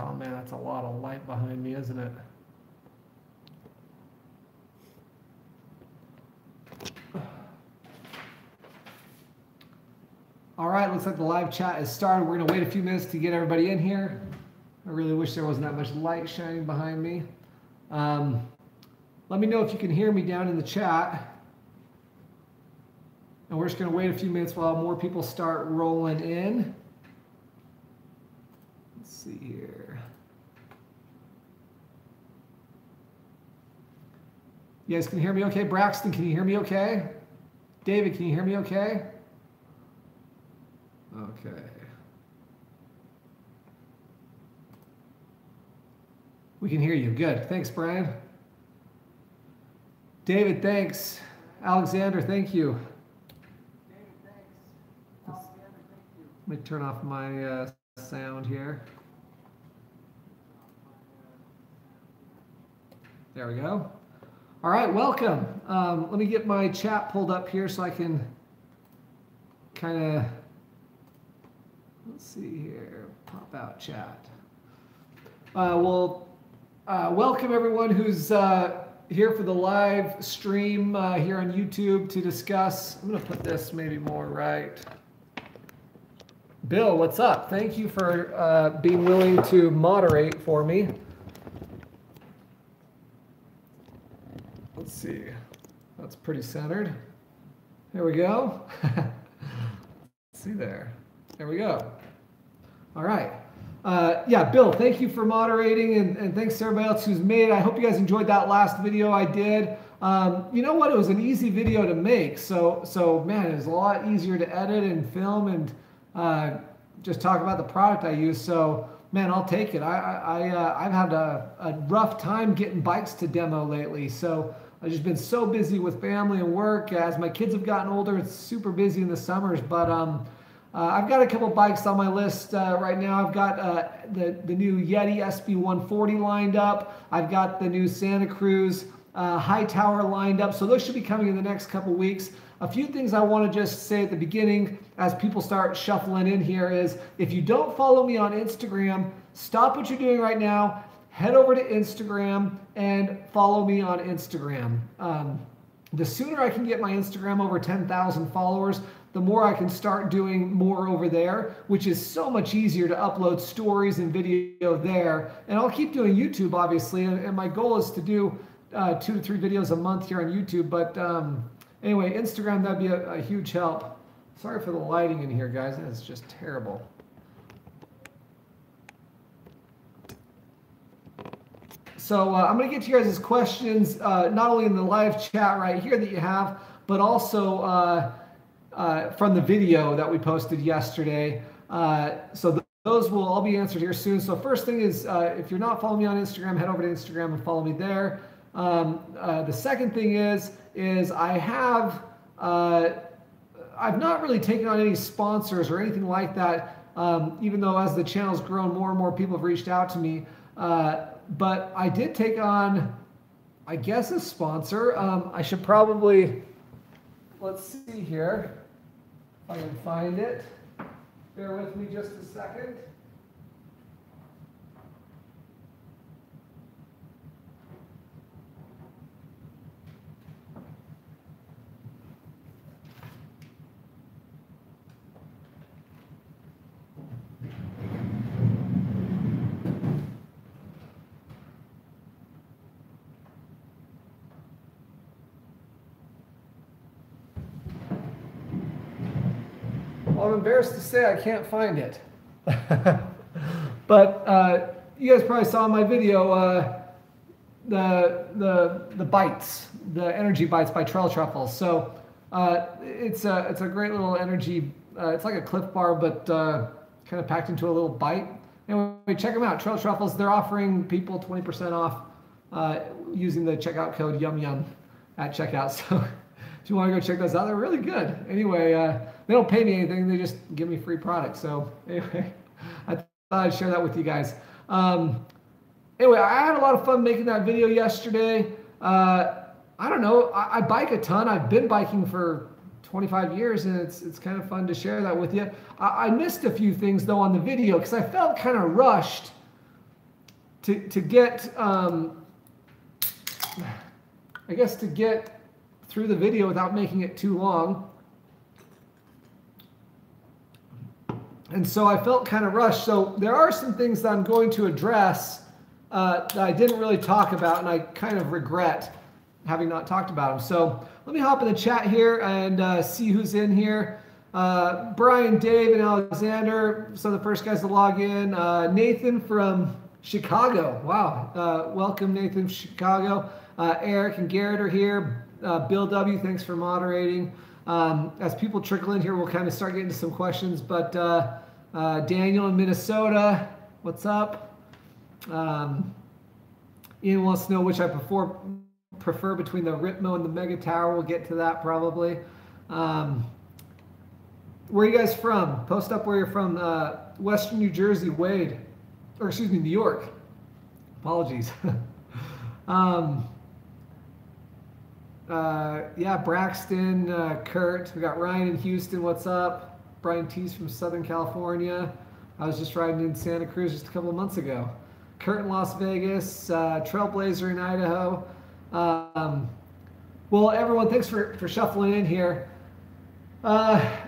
Oh man, that's a lot of light behind me, isn't it? All right, looks like the live chat has started. We're gonna wait a few minutes to get everybody in here. I really wish there wasn't that much light shining behind me. Um, let me know if you can hear me down in the chat. And we're just gonna wait a few minutes while more people start rolling in. Let's see here. You guys can hear me okay? Braxton, can you hear me okay? David, can you hear me okay? Okay. We can hear you. Good. Thanks, Brian. David, thanks. Alexander, thank you. David, thanks. Alexander, thank you. Let me turn off my uh, sound here. There we go. All right, welcome. Um, let me get my chat pulled up here so I can kind of Let's see here, pop out chat. Uh, well, uh, welcome everyone who's uh, here for the live stream uh, here on YouTube to discuss. I'm going to put this maybe more right. Bill, what's up? Thank you for uh, being willing to moderate for me. Let's see. That's pretty centered. There we go. see there. There we go. All right. Uh, yeah, Bill, thank you for moderating and, and, thanks to everybody else who's made. I hope you guys enjoyed that last video I did. Um, you know what? It was an easy video to make. So, so man, it was a lot easier to edit and film and uh, just talk about the product I use. So, man, I'll take it. I, I, uh, I've had a, a rough time getting bikes to demo lately. So I've just been so busy with family and work. As my kids have gotten older, it's super busy in the summers. But um, uh, I've got a couple bikes on my list uh, right now. I've got uh, the, the new Yeti SB140 lined up. I've got the new Santa Cruz uh, Hightower lined up. So those should be coming in the next couple weeks. A few things I want to just say at the beginning as people start shuffling in here is if you don't follow me on Instagram, stop what you're doing right now, head over to Instagram and follow me on Instagram. Um, the sooner I can get my Instagram over 10,000 followers, the more I can start doing more over there, which is so much easier to upload stories and video there. And I'll keep doing YouTube, obviously. And, and my goal is to do uh, two to three videos a month here on YouTube. But um, anyway, Instagram, that'd be a, a huge help. Sorry for the lighting in here, guys. That's just terrible. So uh, I'm going to get to you guys' questions, uh, not only in the live chat right here that you have, but also uh, uh, from the video that we posted yesterday. Uh, so th those will all be answered here soon. So first thing is, uh, if you're not following me on Instagram, head over to Instagram and follow me there. Um, the second thing is, is I have, I've not really taken on any sponsors or anything like that. Um, even though as the channel's grown, more and more people have reached out to me. Uh, but I did take on, I guess, a sponsor. Um, I should probably, let's see here. if I can find it. Bear with me just a second. Well, I'm embarrassed to say I can't find it. but uh, you guys probably saw in my video uh, the, the, the bites, the energy bites by Trail Truffles. So uh, it's, a, it's a great little energy, uh, it's like a Clif Bar, but uh, kind of packed into a little bite. Anyway, check them out. Trail Truffles, they're offering people 20% off uh, using the checkout code Yum Yum at checkout. So if you want to go check those out, they're really good. Anyway, they don't pay me anything; they just give me free products. So anyway, I thought I'd share that with you guys. Um, anyway, I had a lot of fun making that video yesterday. Uh, I don't know. I, I, bike a ton. I've been biking for 25 years, and it's it's kind of fun to share that with you. I, I missed a few things though on the video because I felt kind of rushed to, to get, um, I guess to get through the video without making it too long. And so I felt kind of rushed. So there are some things that I'm going to address uh, that I didn't really talk about, and I kind of regret having not talked about them. So let me hop in the chat here and uh, see who's in here. Uh, Brian, Dave, and Alexander, some of the first guys to log in. Uh, Nathan from Chicago. Wow. Uh, welcome, Nathan Chicago. Uh, Eric and Garrett are here. Bill W., thanks for moderating. Um, as people trickle in here, we'll kind of start getting to some questions. But Daniel in Minnesota, what's up? Um, Ian wants to know which I prefer, prefer between the Ripmo and the Mega Tower. We'll get to that probably. Um, where are you guys from? Post up where you're from. Uh, Western New Jersey, Wade, or excuse me, New York. Apologies. um, uh, yeah, Braxton, uh, Kurt. We got Ryan in Houston. What's up? Brian Tees from Southern California. I was just riding in Santa Cruz just a couple of months ago. Kurt in Las Vegas. Uh, Trailblazer in Idaho. Um, well, everyone, thanks for, for shuffling in here. Uh,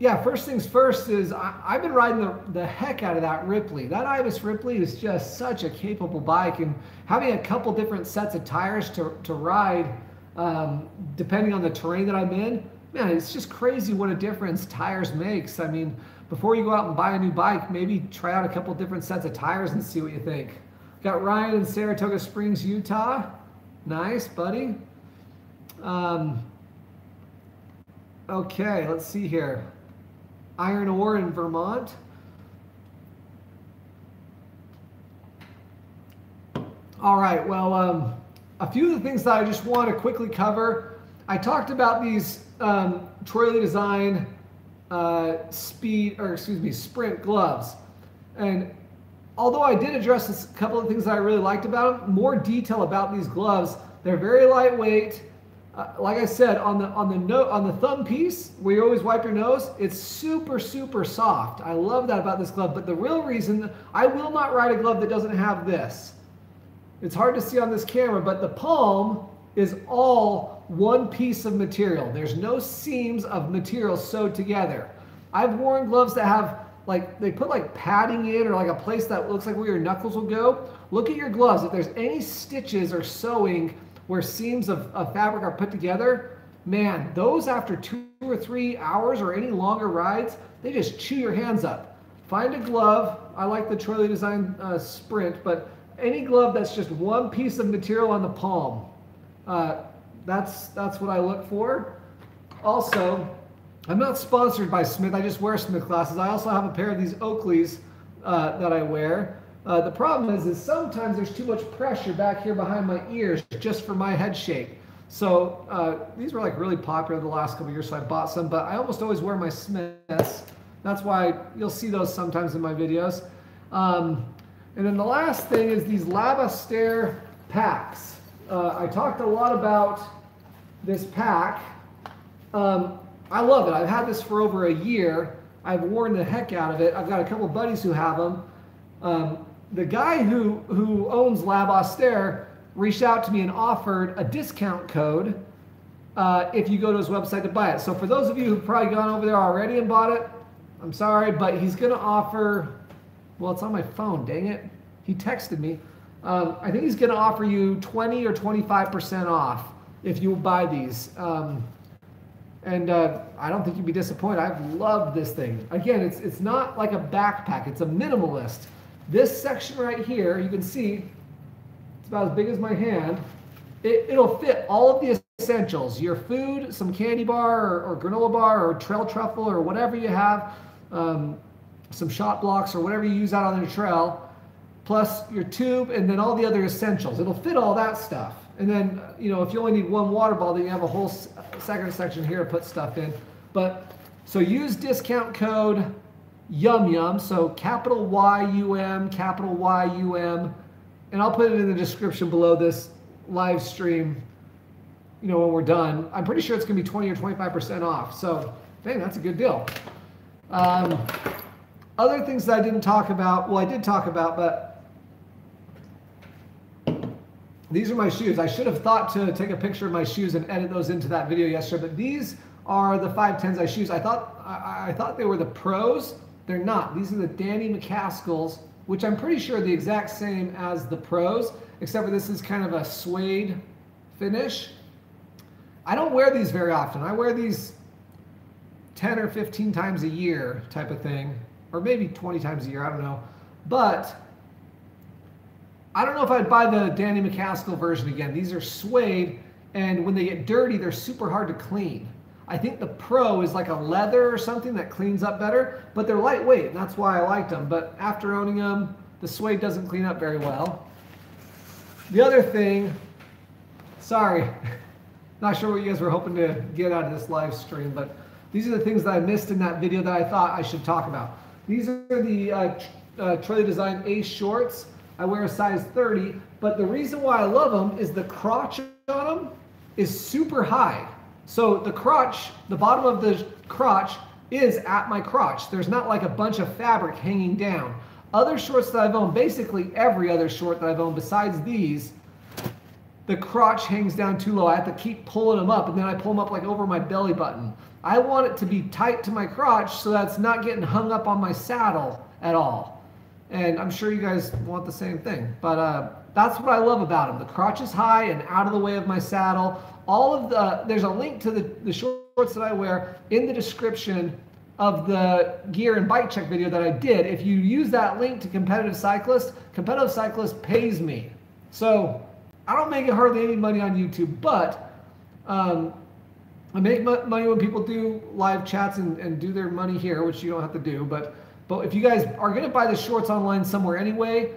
yeah, first things first is I, have been riding the, the heck out of that Ripley. That Ibis Ripley is just such a capable bike, and having a couple different sets of tires to, to ride, um, depending on the terrain that I'm in, man, it's just crazy what a difference tires makes. I mean, before you go out and buy a new bike, maybe try out a couple different sets of tires and see what you think. Got Ryan in Saratoga Springs, Utah. Nice, buddy. Um, okay, let's see here iron ore in Vermont. All right, well, um, a few of the things that I just want to quickly cover. I talked about these um, Troy Lee Design uh, speed, or excuse me, sprint gloves. And although I did address a couple of things that I really liked about them, more detail about these gloves. They're very lightweight. Uh, like I said, on the on the note on the thumb piece where you always wipe your nose, it's super super soft. I love that about this glove. But the real reason I will not ride a glove that doesn't have this. It's hard to see on this camera, but the palm is all one piece of material. There's no seams of material sewed together. I've worn gloves that have like they put like padding in or like a place that looks like where your knuckles will go. Look at your gloves. If there's any stitches or sewing where seams of, of fabric are put together, man, those after two or three hours or any longer rides, they just chew your hands up. Find a glove. I like the Troy Lee Design uh, Sprint, but any glove that's just one piece of material on the palm, uh, that's that's what I look for. Also, I'm not sponsored by Smith. I just wear Smith glasses. I also have a pair of these Oakleys uh, that I wear. Uh, the problem is, is sometimes there's too much pressure back here behind my ears just for my head shape. So uh, these were like really popular the last couple years, so I bought some, but I almost always wear my Smiths. That's why you'll see those sometimes in my videos. Um, and then the last thing is these Lab Austere packs. Uh, I talked a lot about this pack. Um, I love it. I've had this for over a year. I've worn the heck out of it. I've got a couple buddies who have them. Um, the guy who, who owns Lab Austere reached out to me and offered a discount code uh, if you go to his website to buy it. So for those of you who've probably gone over there already and bought it, I'm sorry, but he's going to offer, well, it's on my phone, dang it. He texted me. Um, I think he's going to offer you 20 or 25% off if you buy these. Um, and uh, I don't think you'd be disappointed. I've loved this thing. Again, it's, it's not like a backpack. It's a minimalist. This section right here, you can see, it's about as big as my hand. It, it'll fit all of the essentials, your food, some candy bar or, or granola bar or trail truffle or whatever you have, um, some shot blocks or whatever you use out on the trail, plus your tube and then all the other essentials. It'll fit all that stuff. And then, you know, if you only need one water bottle, then you have a whole second section here to put stuff in. But so use discount code Yum Yum. So capital Y U M, capital Y U M. And I'll put it in the description below this live stream, you know, when we're done. I'm pretty sure it's going to be 20 or 25% off. So, dang, that's a good deal. Um, other things that I didn't talk about, well, I did talk about, but these are my shoes. I should have thought to take a picture of my shoes and edit those into that video yesterday, but these are the 510s I shoes. I thought I, I thought they were the pros. They're not. These are the Danny MacAskills, which I'm pretty sure are the exact same as the pros, except for this is kind of a suede finish. I don't wear these very often. I wear these 10 or 15 times a year type of thing, or maybe 20 times a year, I don't know. But I don't know if I'd buy the Danny MacAskill version again. These are suede, and when they get dirty, they're super hard to clean. I think the Pro is like a leather or something that cleans up better, but they're lightweight, and that's why I liked them. But after owning them, the suede doesn't clean up very well. The other thing, sorry, not sure what you guys were hoping to get out of this live stream, but these are the things that I missed in that video that I thought I should talk about. These are the uh, uh, Troy Design Ace shorts. I wear a size 30, but the reason why I love them is the crotch on them is super high. So the crotch, the bottom of the crotch is at my crotch. There's not like a bunch of fabric hanging down. Other shorts that I've owned, basically every other short that I've owned besides these, the crotch hangs down too low. I have to keep pulling them up and then I pull them up like over my belly button. I want it to be tight to my crotch so that's not getting hung up on my saddle at all. And I'm sure you guys want the same thing. But uh, that's what I love about them. The crotch is high and out of the way of my saddle. All of the, there's a link to the, the shorts that I wear in the description of the gear and bike check video that I did. If you use that link to Competitive Cyclist, Competitive Cyclist pays me. So I don't make hardly any money on YouTube, but um, I make money when people do live chats and, and do their money here, which you don't have to do. But but if you guys are going to buy the shorts online somewhere anyway,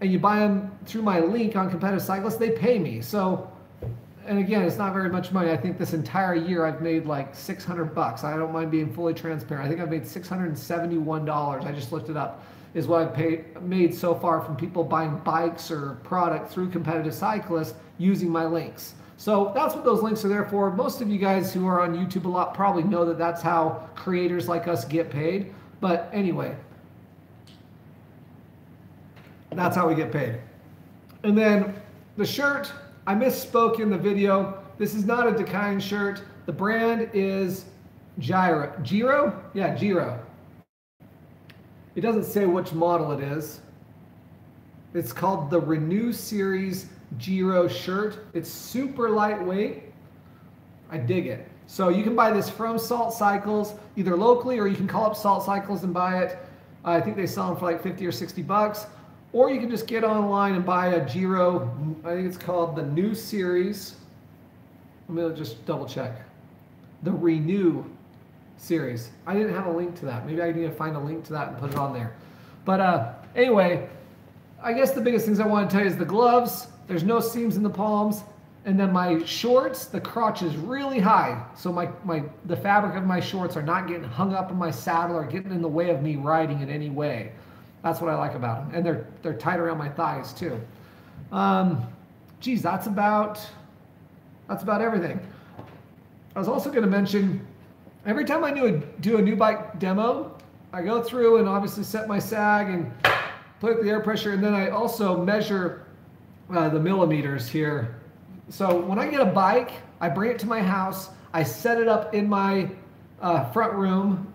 and you buy them through my link on Competitive Cyclist, they pay me. So, and again, it's not very much money. I think this entire year I've made like 600 bucks. I don't mind being fully transparent. I think I've made $671. I just looked it up. Is what I've paid, made so far from people buying bikes or product through Competitive cyclists using my links. So that's what those links are there for. Most of you guys who are on YouTube a lot probably know that that's how creators like us get paid. But anyway, that's how we get paid. And then the shirt, I misspoke in the video. This is not a Dakine shirt. The brand is Giro. Giro? Yeah, Giro. It doesn't say which model it is. It's called the Renew Series Giro shirt. It's super lightweight. I dig it. So you can buy this from Salt Cycles, either locally or you can call up Salt Cycles and buy it. I think they sell them for like 50 or 60 bucks. Or you can just get online and buy a Giro, I think it's called the New Series. Let me just double check. The Renew series. I didn't have a link to that. Maybe I need to find a link to that and put it on there. But uh, anyway, I guess the biggest things I want to tell you is the gloves. There's no seams in the palms. And then my shorts, the crotch is really high. So my, my the fabric of my shorts are not getting hung up in my saddle or getting in the way of me riding in any way. That's what I like about them. And they're, they're tight around my thighs too. Um, geez, that's about, that's about everything. I was also going to mention, every time I do a, do a new bike demo, I go through and obviously set my sag and put the air pressure. And then I also measure uh, the millimeters here so when I get a bike, I bring it to my house, I set it up in my uh, front room,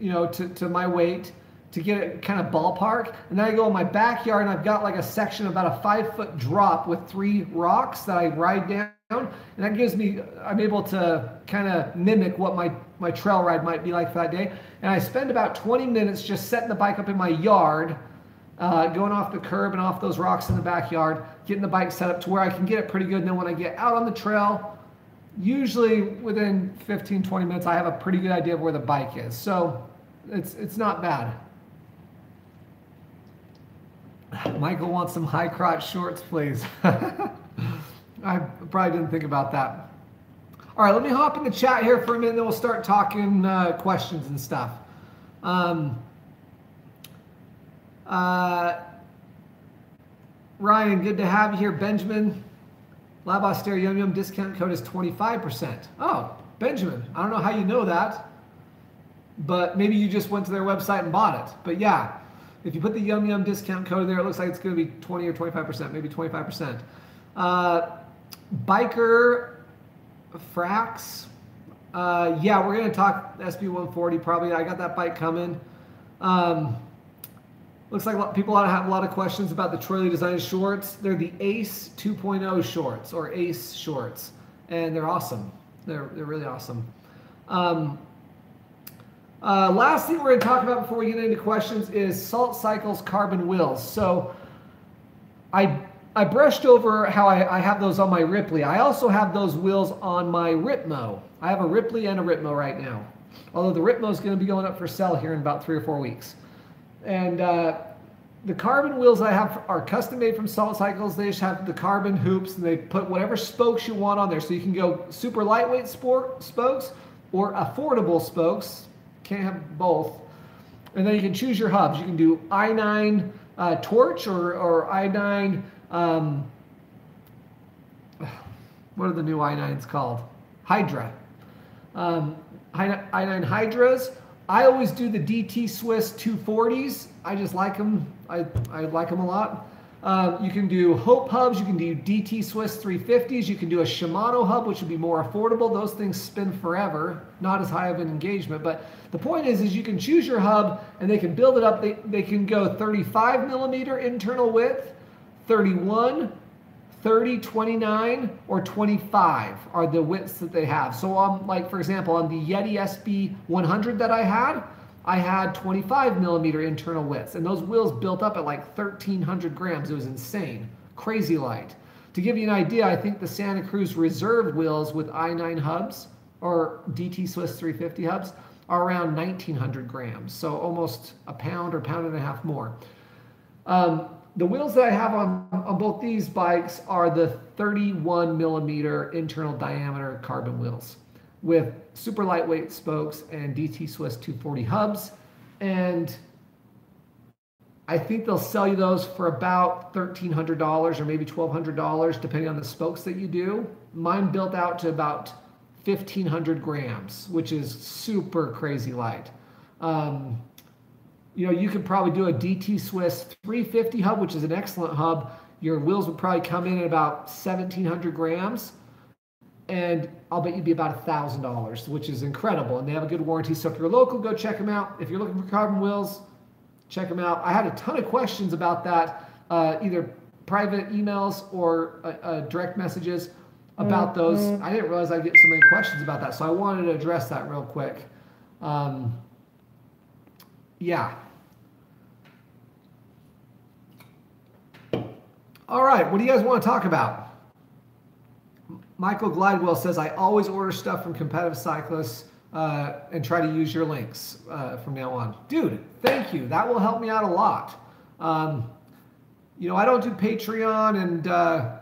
you know, to, to my weight to get it kind of ballpark. And then I go in my backyard and I've got like a section about a five foot drop with three rocks that I ride down. And that gives me, I'm able to kind of mimic what my, my trail ride might be like for that day. And I spend about 20 minutes just setting the bike up in my yard uh, going off the curb and off those rocks in the backyard, getting the bike set up to where I can get it pretty good. And then when I get out on the trail, usually within 15, 20 minutes, I have a pretty good idea of where the bike is. So it's, it's not bad. Michael wants some high crotch shorts, please. I probably didn't think about that. All right, let me hop in the chat here for a minute, then we'll start talking uh, questions and stuff. Um, uh, Ryan, good to have you here. Benjamin, Lab Austere Yum Yum discount code is 25%. Oh, Benjamin, I don't know how you know that, but maybe you just went to their website and bought it. But yeah, if you put the Yum Yum discount code there, it looks like it's going to be 20 or 25%, maybe 25%. Uh, biker Frax. Uh, yeah, we're going to talk SB140 probably. I got that bike coming. Um, looks like people have a lot of questions about the Troy Design shorts. They're the Ace 2.0 shorts or Ace shorts, and they're awesome. They're, they're really awesome. Um, uh, last thing we're going to talk about before we get into questions is Salt Cycles carbon wheels. So I I brushed over how I, I, have those on my Ripley. I also have those wheels on my Ripmo. I have a Ripley and a Ripmo right now. Although the Ripmo is going to be going up for sale here in about three or four weeks. And uh, the carbon wheels I have are custom made from Salt Cycles. They just have the carbon hoops and they put whatever spokes you want on there. So you can go super lightweight sport spokes or affordable spokes. Can't have both. And then you can choose your hubs. You can do i9 uh, torch or, or i9 um, what are the new i9s called? Hydra. Um, i9 Hydras. I always do the DT Swiss 240s. I just like them. I, I like them a lot. Uh, you can do Hope hubs. You can do DT Swiss 350s. You can do a Shimano hub, which would be more affordable. Those things spin forever, not as high of an engagement. But the point is, is you can choose your hub and they can build it up. They, they can go 35 millimeter internal width 31, 30, 29, or 25 are the widths that they have. So on, like for example, on the Yeti SB 100 that I had, I had 25 millimeter internal widths, and those wheels built up at like 1,300 grams. It was insane, crazy light. To give you an idea, I think the Santa Cruz Reserve wheels with i9 hubs or DT Swiss 350 hubs are around 1,900 grams, so almost a pound or pound and a half more. Um, the wheels that I have on, on both these bikes are the 31 millimeter internal diameter carbon wheels with super lightweight spokes and DT Swiss 240 hubs. And I think they'll sell you those for about $1,300 or maybe $1,200 depending on the spokes that you do. Mine built out to about 1,500 grams, which is super crazy light. Um, you know, you could probably do a DT Swiss 350 hub, which is an excellent hub. Your wheels would probably come in at about 1,700 grams. And I'll bet you'd be about $1,000, which is incredible. And they have a good warranty. So if you're local, go check them out. If you're looking for carbon wheels, check them out. I had a ton of questions about that, uh, either private emails or uh, uh, direct messages about those. Mm-hmm. I didn't realize I'd get so many questions about that. So I wanted to address that real quick. Um, yeah, All right, what do you guys want to talk about? Michael Glidewell says, I always order stuff from competitive cyclists uh, and try to use your links uh, from now on. Dude, thank you. That will help me out a lot. Um, you know, I don't do Patreon and uh,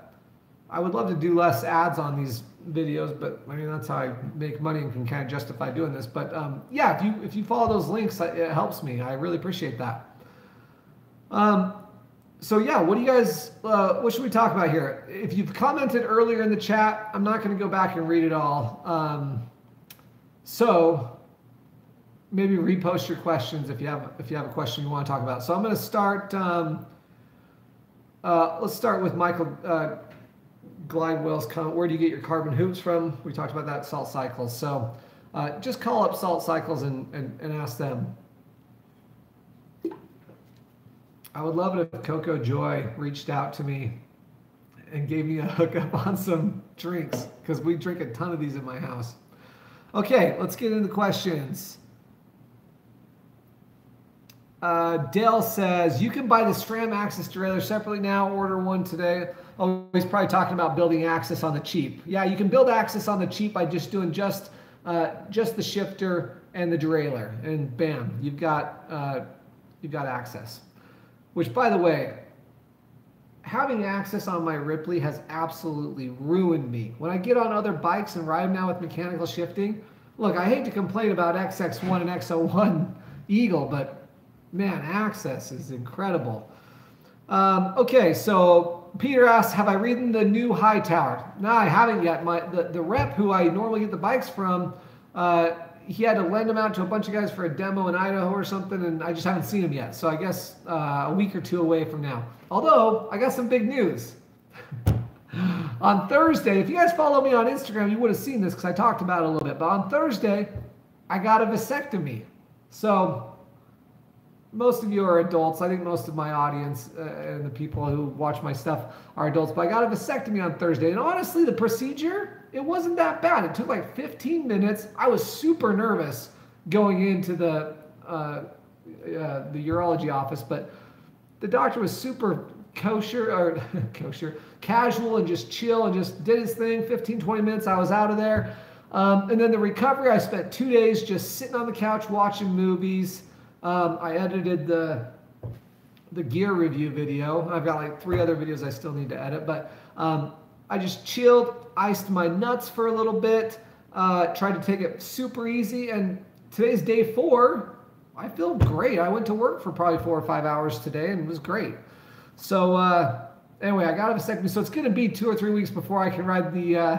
I would love to do less ads on these videos, but I mean, that's how I make money and can kind of justify doing this. But um, yeah, if you, if you follow those links, it helps me. I really appreciate that. Um, so yeah, what do you guys? Uh, what should we talk about here? If you've commented earlier in the chat, I'm not going to go back and read it all. Um, so maybe repost your questions if you have if you have a question you want to talk about. So I'm going to start. Um, uh, let's start with Michael uh, Glidewell's comment. Where do you get your carbon hoops from? We talked about that Salt Cycles. So uh, just call up Salt Cycles and, and, and ask them. I would love it if Coco Joy reached out to me and gave me a hookup on some drinks because we drink a ton of these in my house. Okay, let's get into questions. Uh, Dale says you can buy the SRAM Axis derailleur separately now. Order one today. Oh, he's probably talking about building Axis on the cheap. Yeah, you can build Axis on the cheap by just doing just uh, just the shifter and the derailleur, and bam, you've got uh, you've got AXS. Which, by the way, having AXS on my Ripley has absolutely ruined me. When I get on other bikes and ride them now with mechanical shifting, look, I hate to complain about XX1 and X01 Eagle, but man, AXS is incredible. Um, okay, so Peter asks, have I ridden the new Hightower? No, I haven't yet. My the, the rep who I normally get the bikes from uh, he had to lend them out to a bunch of guys for a demo in Idaho or something, and I just haven't seen him yet. So I guess uh, a week or two away from now. Although I got some big news. on Thursday, if you guys follow me on Instagram, you would have seen this because I talked about it a little bit. But on Thursday, I got a vasectomy. So most of you are adults. I think most of my audience uh, and the people who watch my stuff are adults. But I got a vasectomy on Thursday, and honestly, the procedure it wasn't that bad. It took like 15 minutes. I was super nervous going into the uh, uh, the urology office, but the doctor was super kosher or kosher, casual and just chill and just did his thing. 15, 20 minutes, I was out of there. Um, and then the recovery, I spent two days just sitting on the couch watching movies. Um, I edited the the gear review video. I've got like three other videos I still need to edit, but um, I just chilled, iced my nuts for a little bit, uh, tried to take it super easy. And today's day four. I feel great. I went to work for probably four or five hours today and it was great. So uh, anyway, I got a vasectomy. So it's going to be two or three weeks before I can ride the uh,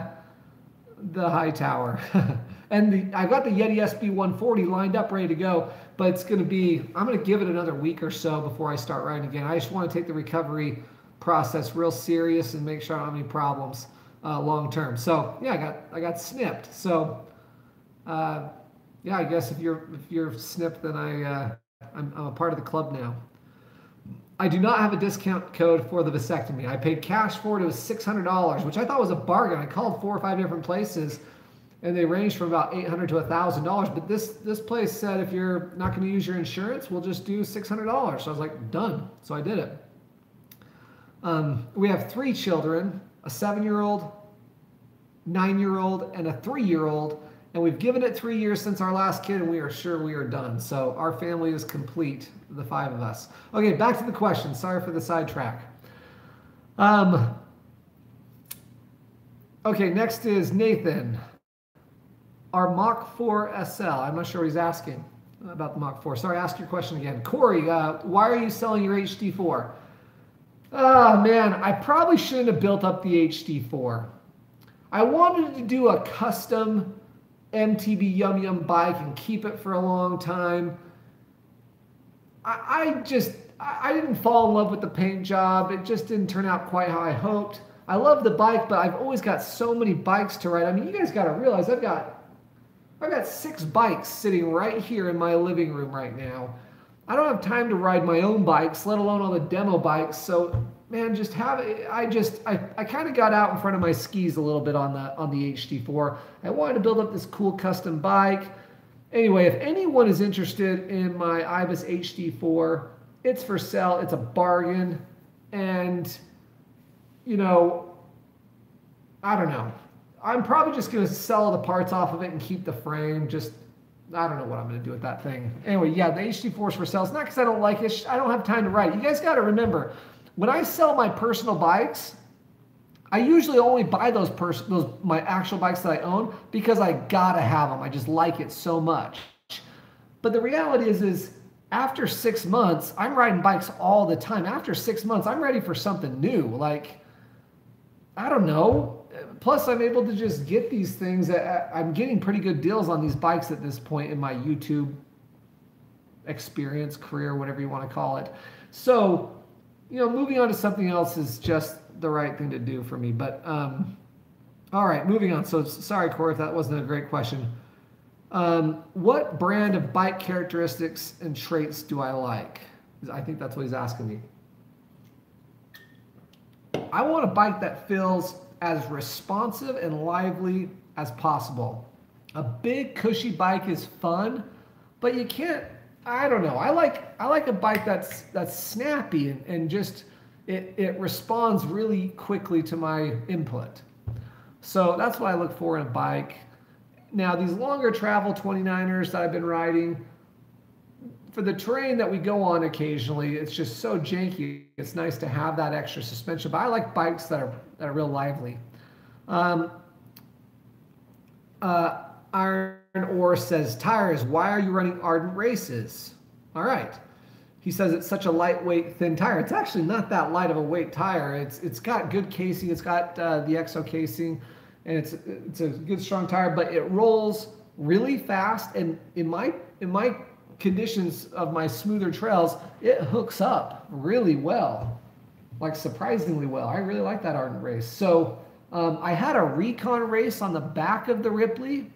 the Hightower. and the, I've got the Yeti SB140 lined up, ready to go. But it's going to be, I'm going to give it another week or so before I start riding again. I just want to take the recovery process real serious and make sure I don't have any problems uh, long term. So yeah, I got I got snipped. So uh, yeah, I guess if you're if you're snipped, then I uh, I'm, I'm a part of the club now. I do not have a discount code for the vasectomy. I paid cash for it. It was $600, which I thought was a bargain. I called four or five different places and they ranged from about 800 to $1,000. But this, this place said, if you're not going to use your insurance, we'll just do $600. So I was like, done. So I did it. Um, we have three children, a seven-year-old, nine-year-old, and a three-year-old. And we've given it three years since our last kid, and we are sure we are done. So our family is complete, the five of us. Okay, back to the question. Sorry for the sidetrack. Um, okay, next is Nathan. Our Mach 4 SL. I'm not sure what he's asking about the Mach 4. Sorry, ask your question again. Corey, uh, why are you selling your HD4? Oh man, I probably shouldn't have built up the HD4. I wanted to do a custom MTB Yum Yum bike and keep it for a long time. I, I just, I, I didn't fall in love with the paint job. It just didn't turn out quite how I hoped. I love the bike, but I've always got so many bikes to ride. I mean, you guys got to realize I've got, I've got six bikes sitting right here in my living room right now. I don't have time to ride my own bikes, let alone all the demo bikes. So man, just have I just I, I kind of got out in front of my skis a little bit on the on the HD4. I wanted to build up this cool custom bike. Anyway, if anyone is interested in my Ibis HD4, it's for sale. It's a bargain, and you know, I don't know. I'm probably just gonna sell the parts off of it and keep the frame. Just I don't know what I'm going to do with that thing. Anyway, yeah, the HD4 is for sale. It's not because I don't like it. I don't have time to ride. You guys got to remember, when I sell my personal bikes, I usually only buy those pers- those my actual bikes that I own because I gotta have them. I just like it so much. But the reality is, is after six months, I'm riding bikes all the time. After six months, I'm ready for something new. Like, I don't know. Plus, I'm able to just get these things. I'm getting pretty good deals on these bikes at this point in my YouTube experience, career, whatever you want to call it. So you know, moving on to something else is just the right thing to do for me. But um, all right, moving on. So sorry, Corey, if that wasn't a great question. Um, what brand of bike characteristics and traits do I like? I think that's what he's asking me. I want a bike that feels as responsive and lively as possible. A big cushy bike is fun, but you can't I don't know. I like I like a bike that's that's snappy and, and just it, it responds really quickly to my input. So that's what I look for in a bike. Now these longer travel 29ers that I've been riding, for the terrain that we go on occasionally, it's just so janky. It's nice to have that extra suspension. But I like bikes that are that are real lively. Um, uh, Iron Ore says, Tires, why are you running Ardent races? All right. He says it's such a lightweight, thin tire. It's actually not that light of a weight tire. It's it's got good casing. It's got uh, the exo casing, and it's it's a good strong tire. But it rolls really fast, and in my in my conditions of my smoother trails, it hooks up really well. Like surprisingly well. I really like that Ardent race. So um, I had a Rekon Race on the back of the Ripley.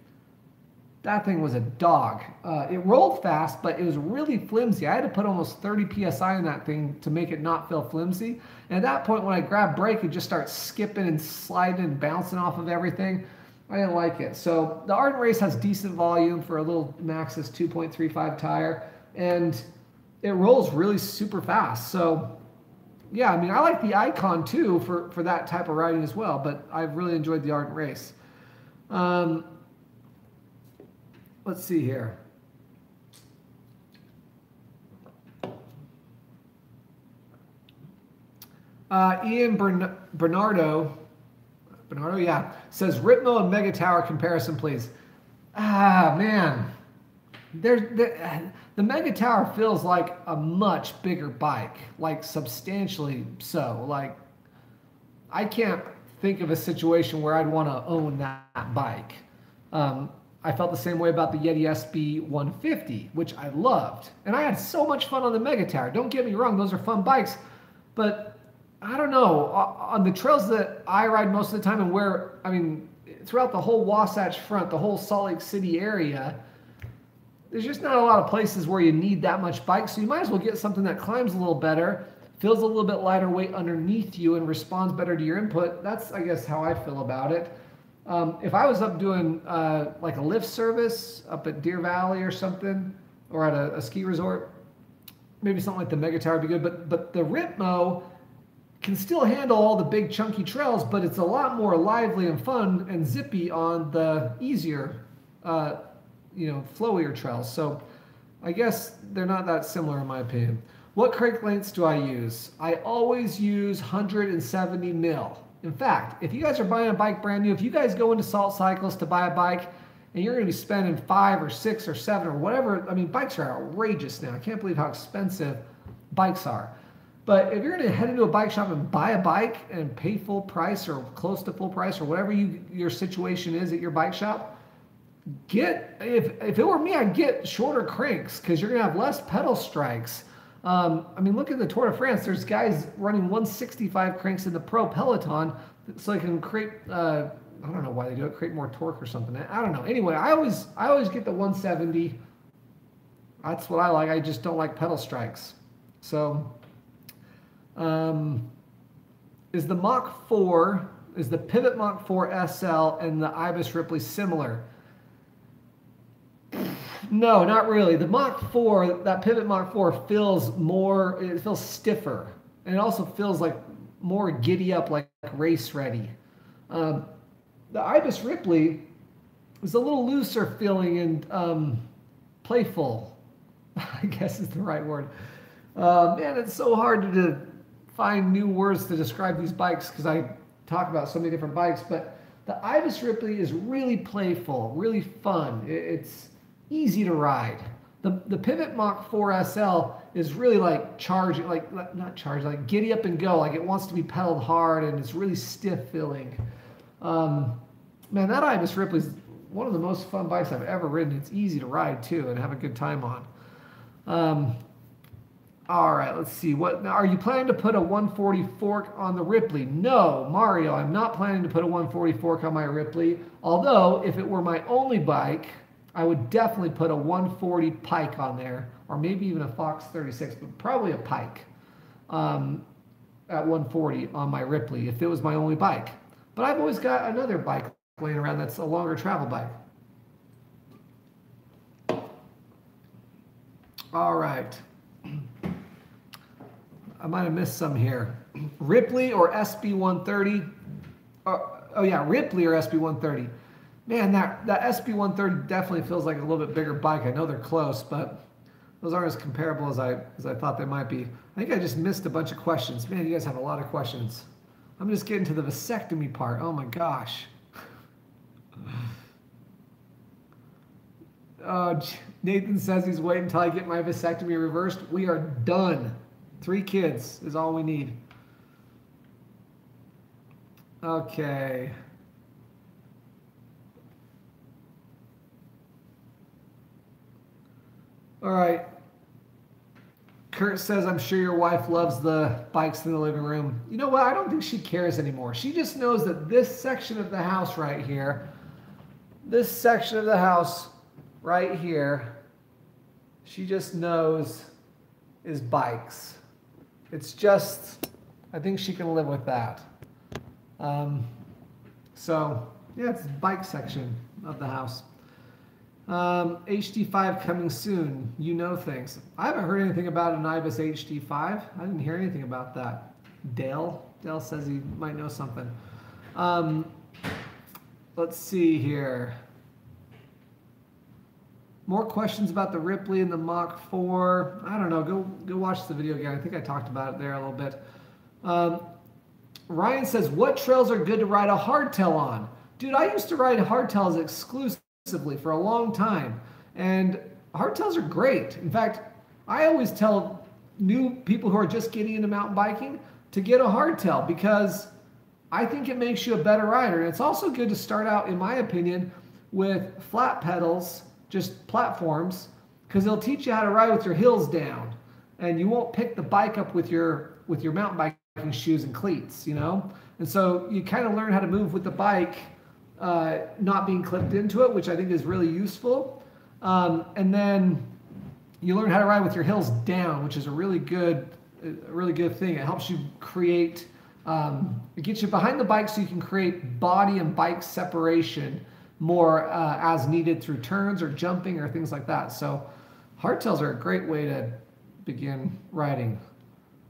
That thing was a dog. Uh, it rolled fast, but it was really flimsy. I had to put almost 30 psi in that thing to make it not feel flimsy. And at that point, when I grabbed brake, it just starts skipping and sliding and bouncing off of everything. I didn't like it. So the Ardent Race has decent volume for a little Maxxis 2.35 tire, and it rolls really super fast. So yeah, I mean, I like the Ikon too for, for that type of riding as well, but I've really enjoyed the Ardent Race. Um, let's see here. Uh, Ian Bern Bernardo, Bernardo, yeah, says Ripmo and Mega Tower comparison, please. Ah, man, there's the, the Mega Tower feels like a much bigger bike, like substantially so. Like, I can't think of a situation where I'd want to own that bike. Um, I felt the same way about the Yeti SB 150, which I loved. And I had so much fun on the Mega Tower. Don't get me wrong, those are fun bikes. But I don't know, on the trails that I ride most of the time and where, I mean, throughout the whole Wasatch Front, the whole Salt Lake City area, there's just not a lot of places where you need that much bike. So you might as well get something that climbs a little better, feels a little bit lighter weight underneath you, and responds better to your input. That's, I guess, how I feel about it. Um, if I was up doing uh, like a lift service up at Deer Valley or something, or at a, a ski resort, maybe something like the Mega Tower would be good. But but the Ripmo can still handle all the big chunky trails, but it's a lot more lively and fun and zippy on the easier, uh, you know, flowier trails. So I guess they're not that similar in my opinion. What crank lengths do I use? I always use 170 mil. In fact, if you guys are buying a bike brand new, if you guys go into Salt Cycles to buy a bike and you're going to be spending five or six or seven or whatever, I mean, bikes are outrageous now. I can't believe how expensive bikes are. But if you're going to head into a bike shop and buy a bike and pay full price or close to full price or whatever you, your situation is at your bike shop, get if if it were me, I'd get shorter cranks because you're to have less pedal strikes. Um, I mean, look at the Tour de France. There's guys running 165 cranks in the pro peloton so they can create. Uh, I don't know why they do it. Create more torque or something. I don't know. Anyway, I always I always get the 170. That's what I like. I just don't like pedal strikes. So, um, is the Mach 4 is the Pivot Mach 4 SL and the Ibis Ripley similar? No, not really. The Mach 4, that Pivot Mach 4 feels more, it feels stiffer. And it also feels like more giddy up, like race ready. Um, the Ibis Ripley is a little looser feeling and um, playful, I guess is the right word. Uh, man, it's so hard to, to find new words to describe these bikes because I talk about so many different bikes. But the Ibis Ripley is really playful, really fun. It's easy to ride. The, the Pivot Mach 4 SL is really like charging, like not charge, like giddy up and go. Like it wants to be pedaled hard and it's really stiff feeling. Um, man, that Ibis Ripley is one of the most fun bikes I've ever ridden. It's easy to ride too and have a good time on. Um, all right, let's see. What now, are you planning to put a 140 fork on the Ripley? No, Mario, I'm not planning to put a 140 fork on my Ripley. Although, if it were my only bike, I would definitely put a 140 Pike on there, or maybe even a Fox 36, but probably a Pike um, at 140 on my Ripley if it was my only bike. But I've always got another bike laying around that's a longer travel bike. All right. I might have missed some here. Ripley or SB130? Oh, oh yeah, Ripley or SB130 man, that, that SB130 definitely feels like a little bit bigger bike. I know they're close, but those aren't as comparable as I, as I thought they might be. I think I just missed a bunch of questions. Man, you guys have a lot of questions. I'm just getting to the vasectomy part. Oh my gosh. Oh, Nathan says he's waiting until I get my vasectomy reversed. We are done. Three kids is all we need. Okay. All right. Kurt says, I'm sure your wife loves the bikes in the living room. You know what? I don't think she cares anymore. She just knows that this section of the house right here, this section of the house right here, she just knows is bikes. It's just, I think she can live with that. Um, so, yeah, it's bike section of the house. Um, HD5 coming soon. You know things. I haven't heard anything about an IBIS HD5. I didn't hear anything about that. Dale? Dale says he might know something. Um, let's see here. More questions about the Ripley and the Mach 4. I don't know. Go go watch the video again. I think I talked about it there a little bit. Um, Ryan says, what trails are good to ride a hardtail on? Dude, I used to ride hardtails exclusively for a long time. And hardtails are great. In fact, I always tell new people who are just getting into mountain biking to get a hardtail because I think it makes you a better rider. And it's also good to start out, in my opinion, with flat pedals just platforms, because they'll teach you how to ride with your heels down, and you won't pick the bike up with your with your mountain biking shoes and cleats, you know. And so you kind of learn how to move with the bike, uh, not being clipped into it, which I think is really useful. Um, and then you learn how to ride with your heels down, which is a really good, a really good thing. It helps you create, um, it gets you behind the bike so you can create body and bike separation more uh, as needed through turns or jumping or things like that. So hardtails are a great way to begin riding.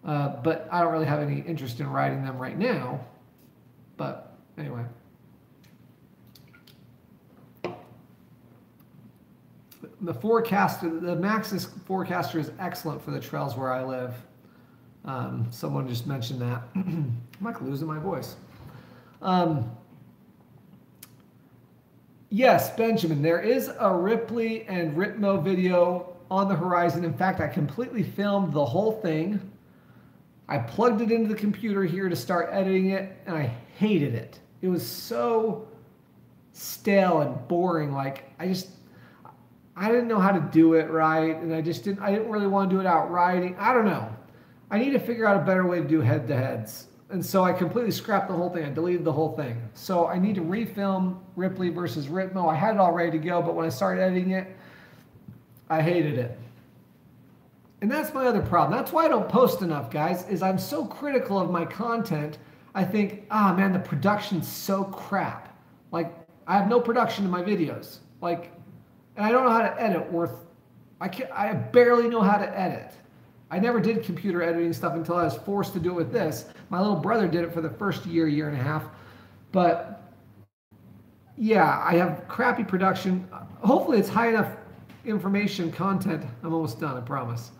Uh, but I don't really have any interest in riding them right now. But anyway. The Forekaster, the Maxxis Forekaster is excellent for the trails where I live. Um, someone just mentioned that. I'm like losing my voice. Um, Yes, Benjamin, there is a Ripley and Ripmo video on the horizon. In fact, I completely filmed the whole thing. I plugged it into the computer here to start editing it, and I hated it. It was so stale and boring. Like, I just, I didn't know how to do it right, and I just didn't, I didn't really want to do it out riding. I don't know. I need to figure out a better way to do head-to-heads and so I completely scrapped the whole thing. I deleted the whole thing. So I need to refilm Ripley versus Ripmo. I had it all ready to go, but when I started editing it, I hated it. And that's my other problem. That's why I don't post enough, guys, is I'm so critical of my content. I think, ah, man, the production's so crap. Like, I have no production in my videos. Like, and I don't know how to edit worth, I, can't, I barely know how to edit. I never did computer editing stuff until I was forced to do it with this. My little brother did it for the first year, year and a half. But yeah, I have crappy production. Hopefully, it's high enough information content. I'm almost done, I promise.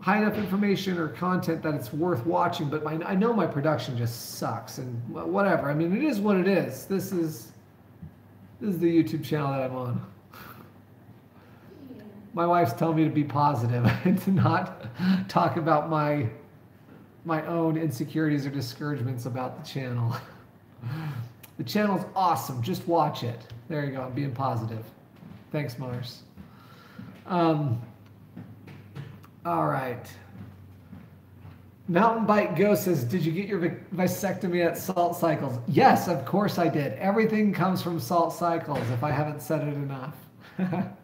High enough information or content that it's worth watching, but my, I know my production just sucks and whatever. I mean, it is what it is. This is this is the YouTube channel that I'm on my wife's telling me to be positive and to not talk about my my own insecurities or discouragements about the channel. the channel's awesome. Just watch it. There you go. I'm being positive. Thanks, Mars. Um, all right. Mountain Bike Go says, Did you get your vasectomy at Salt Cycles? Yes, of course I did. Everything comes from Salt Cycles, if I haven't said it enough.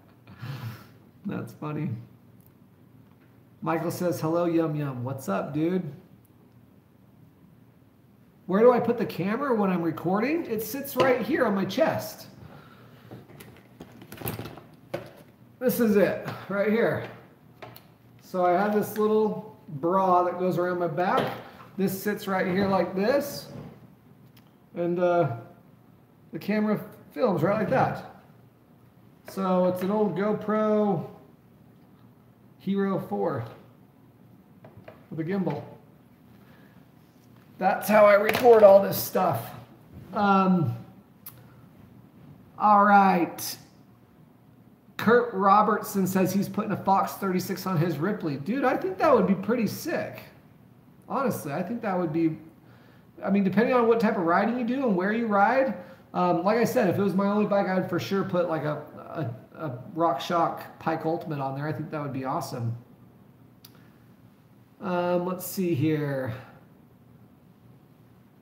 That's funny. Michael says, hello, Yum Yum. What's up, dude? Where do I put the camera when I'm recording? It sits right here on my chest. This is it, right here. So I have this little bra that goes around my back. This sits right here like this. And uh, the camera films right like that. So it's an old GoPro Hero 4 with a gimbal. That's how I record all this stuff. Um, all right. Kurt Robertson says he's putting a Fox 36 on his Ripley. Dude, I think that would be pretty sick. Honestly, I think that would be, I mean, depending on what type of riding you do and where you ride, um, like I said, if it was my only bike, I would for sure put like a, a, a RockShox Pike Ultimate on there. I think that would be awesome. Um, let's see here.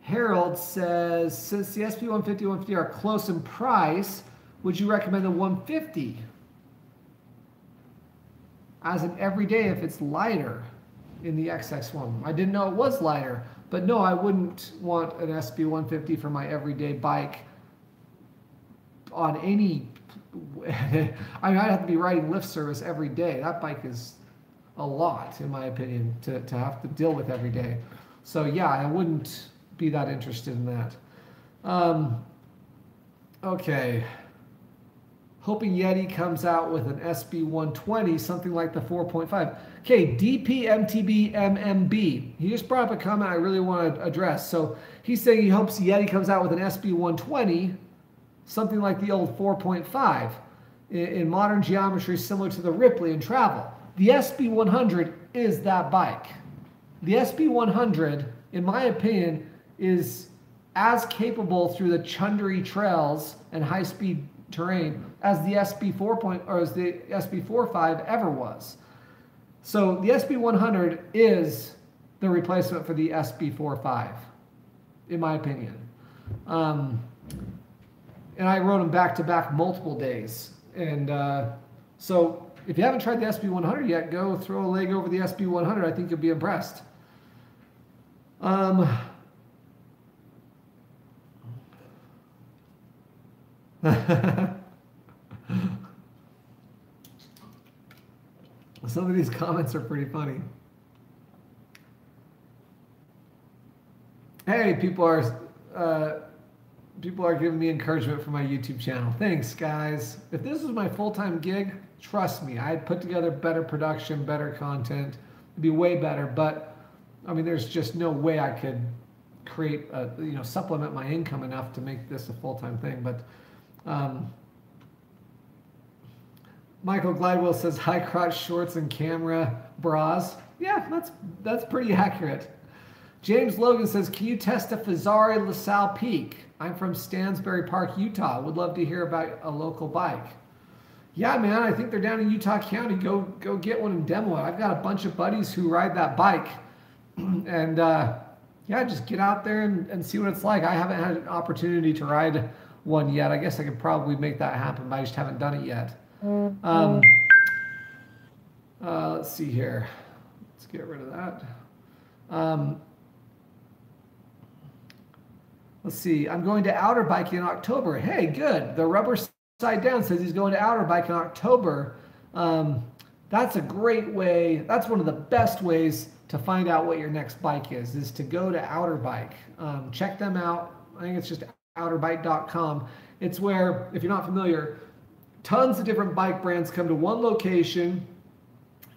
Harold says, since the SB150 150 are close in price, would you recommend the 150 as an everyday if it's lighter in the XX1? I didn't know it was lighter, but no, I wouldn't want an SB150 for my everyday bike on any. I mean, I'd have to be riding lift service every day. That bike is a lot, in my opinion, to, to have to deal with every day. So, yeah, I wouldn't be that interested in that. Um, okay. Hoping Yeti comes out with an SB120, something like the 4.5. Okay, DPMTBMMB. He just brought up a comment I really want to address. So he's saying he hopes Yeti comes out with an SB120, something like the old 4.5, in, modern geometry similar to the Ripley in travel. The SB100 is that bike. The SB100, in my opinion, is as capable through the chundery trails and high-speed terrain as the SB4 point or as the SB45 ever was. So the SB100 is the replacement for the SB45, in my opinion. Um, and I rode them back to back multiple days. And uh, so if you haven't tried the SB100 yet, go throw a leg over the SB100. I think you'll be impressed. Um, Some of these comments are pretty funny. Hey, people are uh, people are giving me encouragement for my YouTube channel. Thanks, guys. If this was my full-time gig, trust me, I'd put together better production, better content. It'd be way better. But I mean, there's just no way I could create, a, you know, supplement my income enough to make this a full-time thing. But um, Michael Glidewell says high crotch shorts and camera bras. Yeah, that's that's pretty accurate. James Logan says, can you test a Fezzari La Sal Peak? I'm from Stansbury Park, Utah. Would love to hear about a local bike. Yeah, man, I think they're down in Utah County. Go go get one and demo it. I've got a bunch of buddies who ride that bike. and uh, yeah, just get out there and, and see what it's like. I haven't had an opportunity to ride one yet. I guess I could probably make that happen, but I just haven't done it yet. Um, uh, let's see here. Let's get rid of that. Um, let's see. I'm going to outer bike in October. Hey, good. The rubber side down says he's going to outer bike in October. Um, that's a great way. That's one of the best ways to find out what your next bike is, is to go to outer bike. Um, check them out. I think it's just outerbike.com. It's where, if you're not familiar, tons of different bike brands come to one location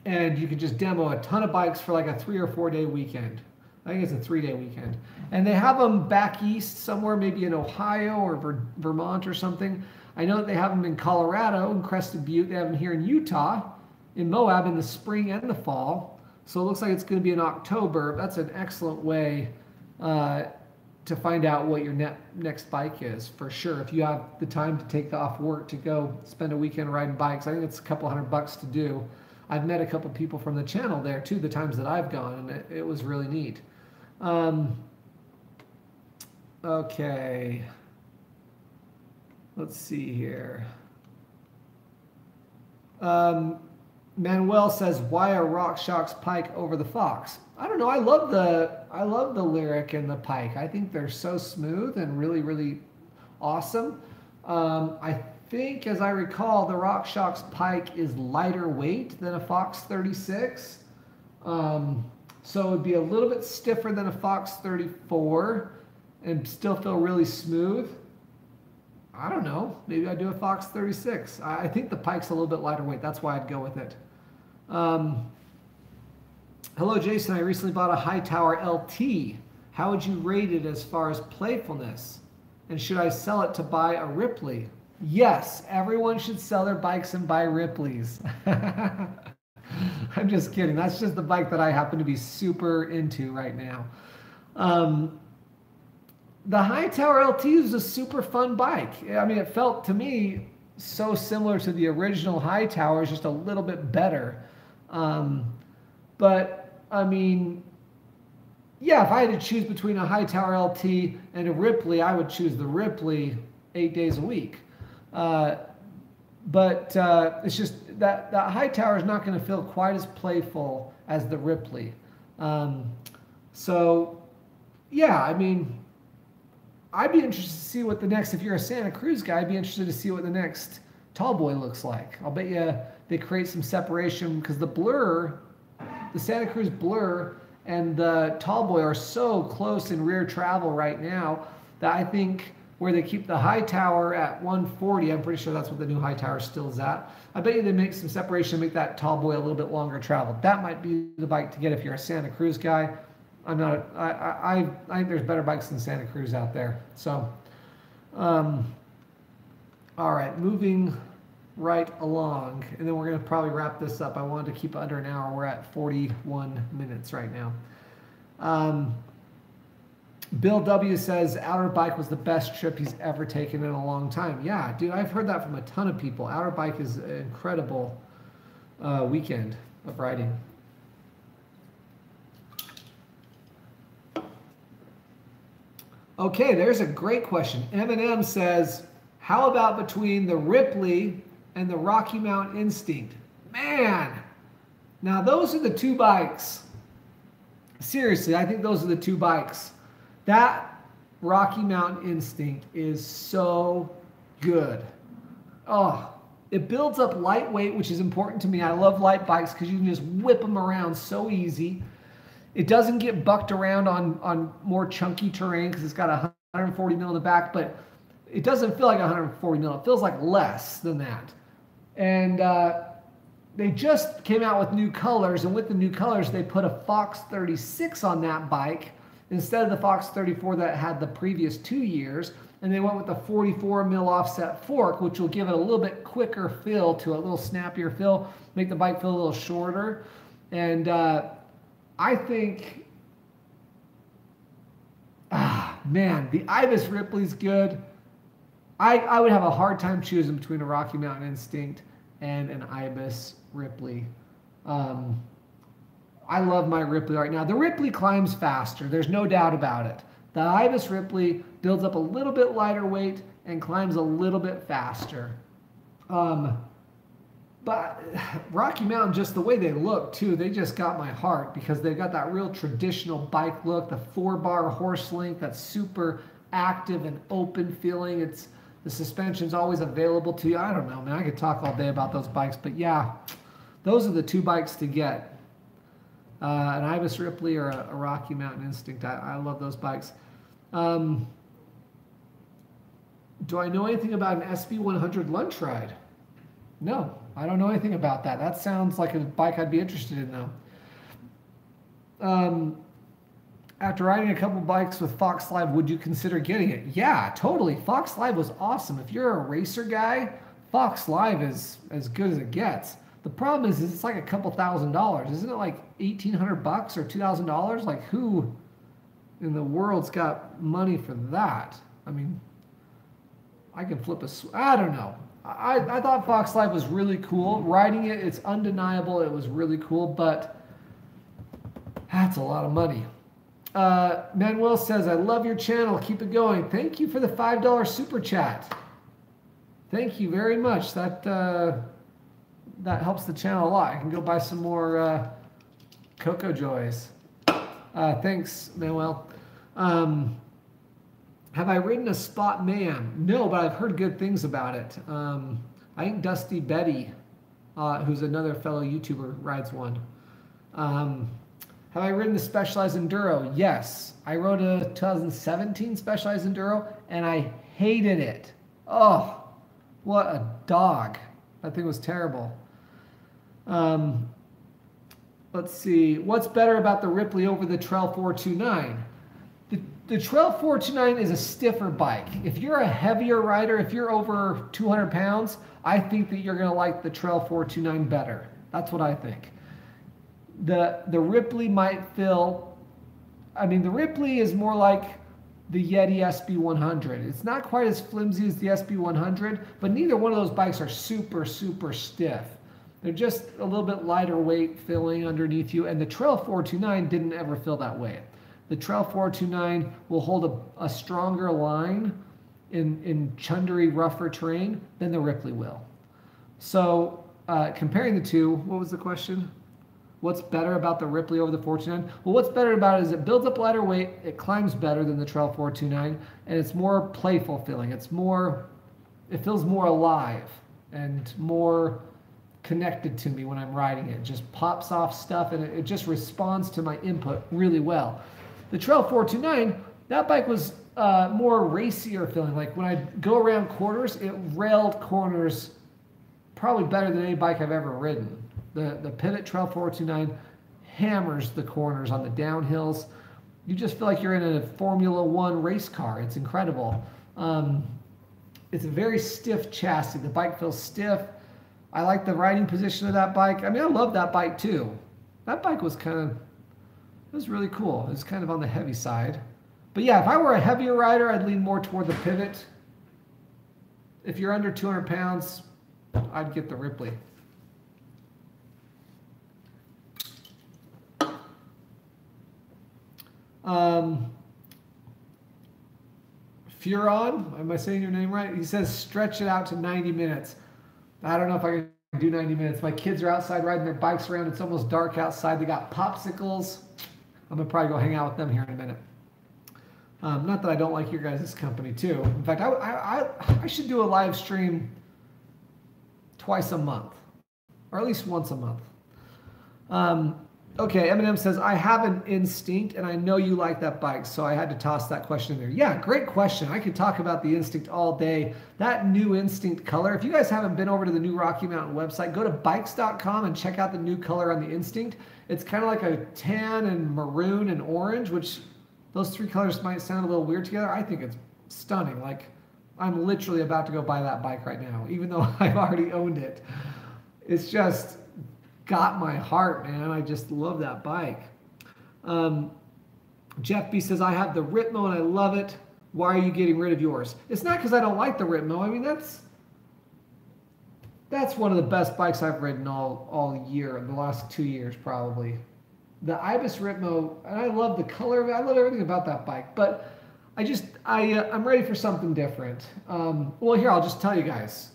and you can just demo a ton of bikes for like a three or four day weekend. I think it's a three day weekend. And they have them back east somewhere, maybe in Ohio or Ver Vermont or something. I know that they have them in Colorado, in Crested Butte. They have them here in Utah, in Moab in the spring and the fall. So it looks like it's going to be in October. That's an excellent way uh, to find out what your net, next bike is for sure. If you have the time to take off work to go spend a weekend riding bikes, I think it's a couple hundred bucks to do. I've met a couple people from the channel there too, the times that I've gone, and it, it was really neat. Um, okay. Let's see here. Um, Manuel says, "Why are RockShox Pike over the Fox?" I don't know. I love the I love the Lyrik and the pike. I think they're so smooth and really really awesome. Um, I think, as I recall, the RockShox pike is lighter weight than a Fox 36. Um, so it would be a little bit stiffer than a Fox 34 and still feel really smooth. I don't know. Maybe I'd do a Fox 36. I think the Pike's a little bit lighter weight. That's why I'd go with it. Um, Hello, Jason. I recently bought a Hightower LT. How would you rate it as far as playfulness? And should I sell it to buy a Ripley? Yes, everyone should sell their bikes and buy Ripleys. I'm just kidding. That's just the bike that I happen to be super into right now. Um, the Hightower LT is a super fun bike. I mean, it felt to me so similar to the original Hightower, just a little bit better. Um, but I mean, yeah, if I had to choose between a Hightower LT and a Ripley, I would choose the Ripley eight days a week. Uh, but uh, it's just that that Hightower is not going to feel quite as playful as the Ripley. Um, so, yeah, I mean, I'd be interested to see what the next. If you're a Santa Cruz guy, I'd be interested to see what the next Tallboy looks like. I'll bet you they create some separation because the blur, the Santa Cruz blur and the Tallboy are so close in rear travel right now that I think where they keep the Hightower at 140, I'm pretty sure that's what the new Hightower still is at. I bet you they make some separation, make that Tallboy a little bit longer travel. That might be the bike to get if you're a Santa Cruz guy. I'm not. I I I think there's better bikes than Santa Cruz out there. So, um, all right, moving right along, and then we're going to probably wrap this up. I wanted to keep under an hour. We're at 41 minutes right now. Um, Bill W says Outer Bike was the best trip he's ever taken in a long time. Yeah, dude, I've heard that from a ton of people. Outer Bike is an incredible uh, weekend of riding. Okay, there's a great question. Eminem says, "How about between the Ripley and the Rocky Mount Instinct?" Man, now those are the two bikes. Seriously, I think those are the two bikes that Rocky Mountain Instinct is so good. Oh, it builds up lightweight, which is important to me. I love light bikes because you can just whip them around so easy. It doesn't get bucked around on, on more chunky terrain because it's got 140 mil in the back, but it doesn't feel like 140 mil. It feels like less than that. And uh, they just came out with new colors, and with the new colors, they put a Fox 36 on that bike instead of the Fox 34 that had the previous two years. And they went with the 44 mil offset fork, which will give it a little bit quicker fill to a little snappier fill, make the bike feel a little shorter. And uh, I think, ah, man, the Ibis Ripley's good. I, I would have a hard time choosing between a Rocky Mountain Instinct and an Ibis Ripley. Um, I love my Ripley right now. The Ripley climbs faster. There's no doubt about it. The Ibis Ripley builds up a little bit lighter weight and climbs a little bit faster. Um, but Rocky Mountain, just the way they look too, they just got my heart because they've got that real traditional bike look, the four bar Horst link that's super active and open feeling. It's the suspension's always available to you. I don't know, man. I could talk all day about those bikes, but yeah, those are the two bikes to get uh, an Ibis Ripley or a, a, Rocky Mountain Instinct. I, I love those bikes. Um, do I know anything about an SB100 lunch ride? No, I don't know anything about that. That sounds like a bike I'd be interested in, though. Um, after riding a couple bikes with Fox Live, would you consider getting it? Yeah, totally. Fox Live was awesome. If you're a racer guy, Fox Live is as good as it gets. The problem is, is it's like a couple thousand dollars. Isn't it like eighteen hundred bucks or two thousand dollars? Like who in the world's got money for that? I mean, I can flip a. I don't know. I, I thought Fox Live was really cool. Riding it, it's undeniable. It was really cool, but that's a lot of money. Uh, Manuel says, I love your channel. Keep it going. Thank you for the $5 super chat. Thank you very much. That uh, that helps the channel a lot. I can go buy some more uh, Cocoa Joys. Uh, thanks, Manuel. Um, have I ridden a Spot Man? No, but I've heard good things about it. Um, I think Dusty Betty, uh, who's another fellow YouTuber, rides one. Um, have I ridden a Specialized Enduro? Yes. I rode a 2017 Specialized Enduro and I hated it. Oh, what a dog. That thing was terrible. Um, let's see. What's better about the Ripley over the Trail 429? The, the Trail 429 is a stiffer bike. If you're a heavier rider, if you're over 200 pounds, I think that you're going to like the Trail 429 better. That's what I think. The, the Ripley might feel, I mean, the Ripley is more like the Yeti SB100. It's not quite as flimsy as the SB100, but neither one of those bikes are super, super stiff. They're just a little bit lighter weight filling underneath you. And the Trail 429 didn't ever feel that way. The Trail 429 will hold a, a stronger line in, in chundery, rougher terrain than the Ripley will. So uh, comparing the two, what was the question? What's better about the Ripley over the 429? Well, what's better about it is it builds up lighter weight, it climbs better than the Trail 429, and it's more playful feeling. It's more, it feels more alive and more connected to me when I'm riding it. It just pops off stuff and it, it just responds to my input really well. The Trail 429, that bike was uh, more racier feeling. Like when I go around corners, it railed corners probably better than any bike I've ever ridden. The, the Pivot Trail 429 hammers the corners on the downhills. You just feel like you're in a Formula One race car. It's incredible. Um, it's a very stiff chassis. The bike feels stiff. I like the riding position of that bike. I mean, I love that bike too. That bike was kind of, it was really cool. It's kind of on the heavy side. But yeah, if I were a heavier rider, I'd lean more toward the Pivot. If you're under 200 pounds, I'd get the Ripley. Um, Furon, am I saying your name right? He says stretch it out to 90 minutes. I don't know if I can do 90 minutes. My kids are outside riding their bikes around. It's almost dark outside. They got popsicles. I'm gonna probably go hang out with them here in a minute. Um, not that I don't like your guys' company too. In fact, I, I, I, should do a live stream twice a month, or at least once a month. Um, Okay, Eminem says, I have an instinct and I know you like that bike, so I had to toss that question in there. Yeah, great question. I could talk about the instinct all day. That new instinct color, if you guys haven't been over to the new Rocky Mountain website, go to bikes.com and check out the new color on the instinct. It's kind of like a tan and maroon and orange, which those three colors might sound a little weird together. I think it's stunning. Like, I'm literally about to go buy that bike right now, even though I've already owned it. It's just got my heart, man. I just love that bike. Um, Jeff B says, I have the Ripmo and I love it. Why are you getting rid of yours? It's not because I don't like the Ripmo. I mean, that's that's one of the best bikes I've ridden all, all year, in the last two years probably. The Ibis Ripmo, and I love the color of it. I love everything about that bike. But I just, I, uh, I'm ready for something different. Um, well, here, I'll just tell you guys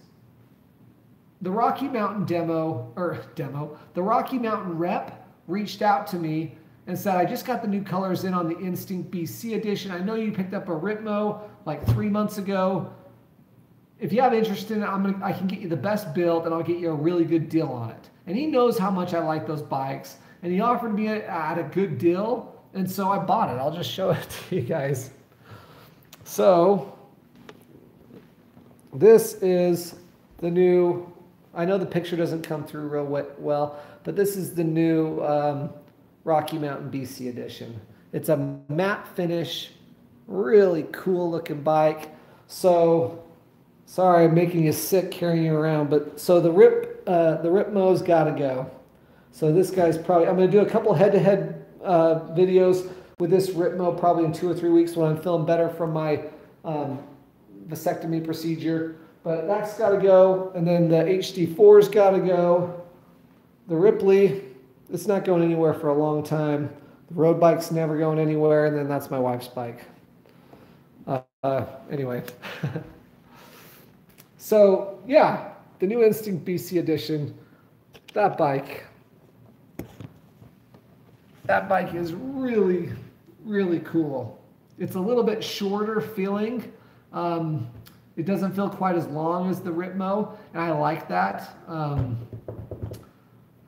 the Rocky Mountain demo or demo, the Rocky Mountain rep reached out to me and said, I just got the new colors in on the Instinct BC edition. I know you picked up a Ripmo like three months ago. If you have interest in it, I'm gonna, I can get you the best build and I'll get you a really good deal on it. And he knows how much I like those bikes and he offered me at a good deal. And so I bought it. I'll just show it to you guys. So this is the new I know the picture doesn't come through real well, but this is the new um, Rocky Mountain BC edition. It's a matte finish, really cool looking bike. So, sorry I'm making you sick carrying you around, but so the Rip, uh, the Ripmo's got to go. So this guy's probably, I'm to do a couple head-to-head uh, videos with this Ripmo probably in two or three weeks when I'm feeling better from my um, vasectomy procedure. But that's got to go. And then the HD4's got to go. The Ripley, it's not going anywhere for a long time. The road bike's never going anywhere. And then that's my wife's bike. Uh, uh, anyway. so, yeah, the new Instinct BC edition, that bike. That bike is really, really cool. It's a little bit shorter feeling. Um, it doesn't feel quite as long as the Ripmo, and I like that. Um,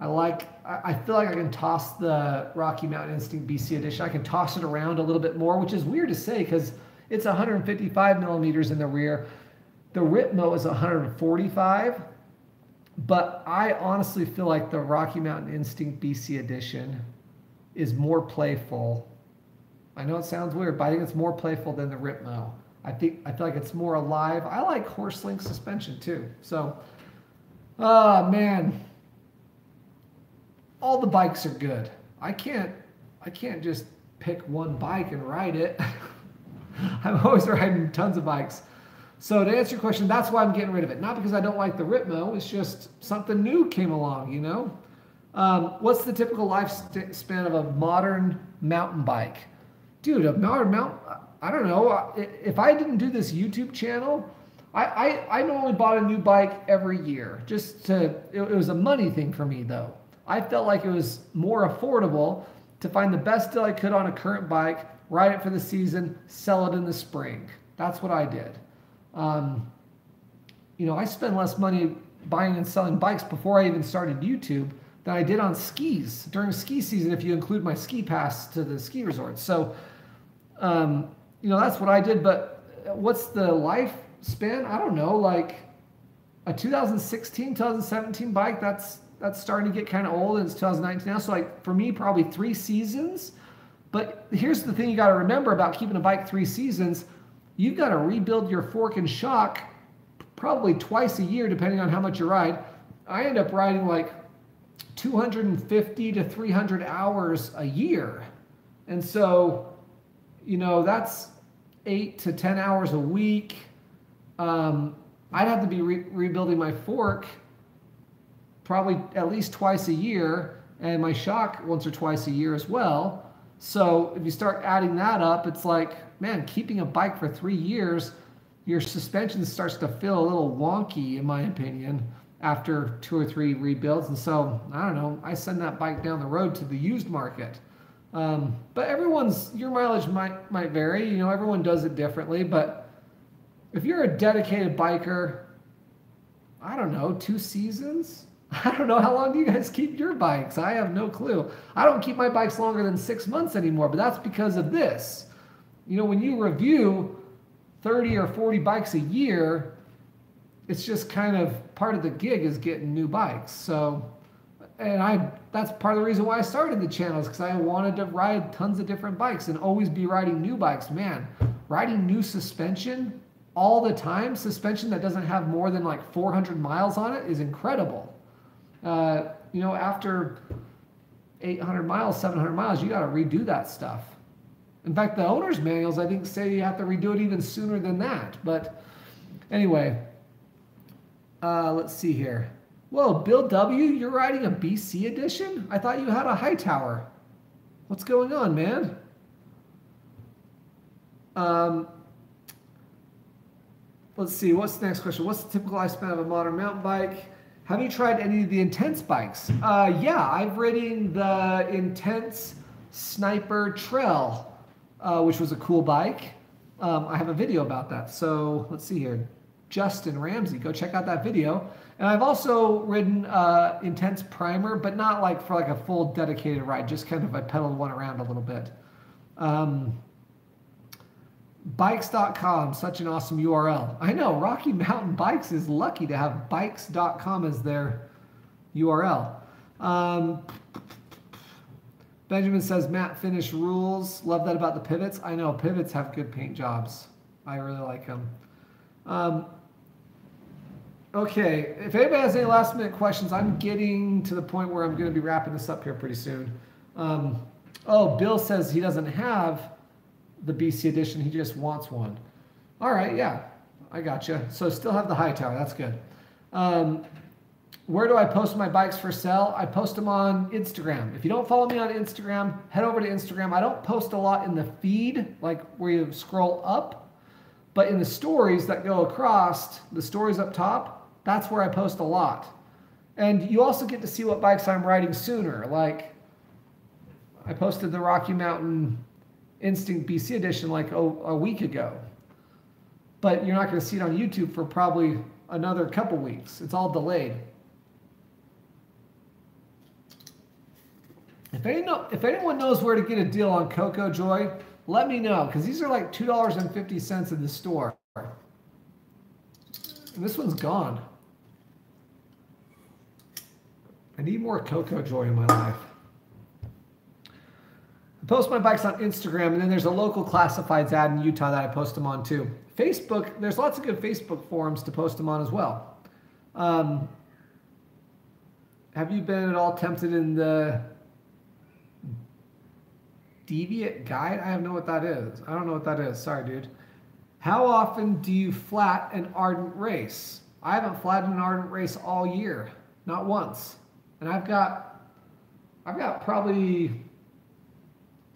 I like. I feel like I can toss the Rocky Mountain Instinct BC edition. I can toss it around a little bit more, which is weird to say because it's 155 millimeters in the rear. The Ripmo is 145, but I honestly feel like the Rocky Mountain Instinct BC edition is more playful. I know it sounds weird, but I think it's more playful than the Ripmo. I think I feel like it's more alive. I like Horst link suspension too. So, oh, man, all the bikes are good. I can't I can't just pick one bike and ride it. I'm always riding tons of bikes. So to answer your question, that's why I'm getting rid of it. Not because I don't like the Ripmo. It's just something new came along, you know? Um, what's the typical lifespan of a modern mountain bike? Dude, a modern mountain, I don't know. If I didn't do this YouTube channel, I, I, I normally bought a new bike every year. Just to, it, it was a money thing for me though. I felt like it was more affordable to find the best deal I could on a current bike, ride it for the season, sell it in the spring. That's what I did. Um, you know, I spend less money buying and selling bikes before I even started YouTube than I did on skis during ski season if you include my ski pass to the ski resorts. So, um, you know, that's what I did. But uh, what's the lifespan? I don't know. Like a 2016, 2017 bike, that's that's starting to get kind of old and it's 2019 now. So like for me, probably three seasons. But here's the thing you got to remember about keeping a bike three seasons. You've got to rebuild your fork and shock probably twice a year, depending on how much you ride. I end up riding like 250 to 300 hours a year. And so, you know, that's eight to 10 hours a week. Um, I'd have to be re rebuilding my fork probably at least twice a year, and my shock once or twice a year as well. So if you start adding that up, it's like, man, keeping a bike for three years, your suspension starts to feel a little wonky, in my opinion, after two or three rebuilds. And so, I don't know, I send that bike down the road to the used market. Um, but everyone's, your mileage might, might vary. You know, everyone does it differently. But if you're a dedicated biker, I don't know, two seasons, I don't know how long do you guys keep your bikes? I have no clue. I don't keep my bikes longer than six months anymore, but that's because of this. You know, when you review 30 or 40 bikes a year, it's just kind of part of the gig is getting new bikes. So, and I that's part of the reason why I started the channel is because I wanted to ride tons of different bikes and always be riding new bikes. Man, riding new suspension all the time, suspension that doesn't have more than like 400 miles on it is incredible uh, you know, after 800 miles, 700 miles, you got to redo that stuff. In fact, the owner's manuals, I think, say you have to redo it even sooner than that. But anyway, uh, let's see here. Whoa, Bill W., you're riding a BC edition? I thought you had a Hightower. What's going on, man? Um, let's see, what's the next question? What's the typical lifespan of a modern mountain bike? Have you tried any of the Intense bikes? Uh, yeah, I've ridden the Intense Sniper Trail, uh, which was a cool bike. Um, I have a video about that. So let's see here. Justin Ramsey, go check out that video. And I've also ridden uh, Intense Primer, but not like for like a full dedicated ride. Just kind of I pedaled one around a little bit. Um, Bikes.com, such an awesome URL. I know Rocky Mountain Bikes is lucky to have bikes.com as their URL. Um, Benjamin says matte finish rules. Love that about the pivots. I know pivots have good paint jobs. I really like them. Um, okay, if anybody has any last minute questions, I'm getting to the point where I'm going to be wrapping this up here pretty soon. Um, oh, Bill says he doesn't have the BC edition. He just wants one. All right, yeah, I got you. So still have the Hightower. That's good. Um, where do I post my bikes for sale? I post them on Instagram. If you don't follow me on Instagram, head over to Instagram. I don't post a lot in the feed, like where you scroll up, but in the stories that go across, the stories up top, that's where I post a lot. And you also get to see what bikes I'm riding sooner. Like I posted the Rocky Mountain Instinct BC edition like a, a week ago. But you're not going to see it on YouTube for probably another couple weeks. It's all delayed. If, any know, if anyone knows where to get a deal on Coco Joy, let me know because these are like $2.50 in the store. And this one's gone. I need more Cocoa Joy in my life I post my bikes on Instagram, and then there's a local classifieds ad in Utah that I post them on too. Facebook, there's lots of good Facebook forums to post them on as well. Um, have you been at all tempted in the Deviate Guide? I have no what that is. I don't know what that is. Sorry, dude. How often do you flat an ardent race? I haven't flattened an ardent race all year, not once. And I've got, I've got probably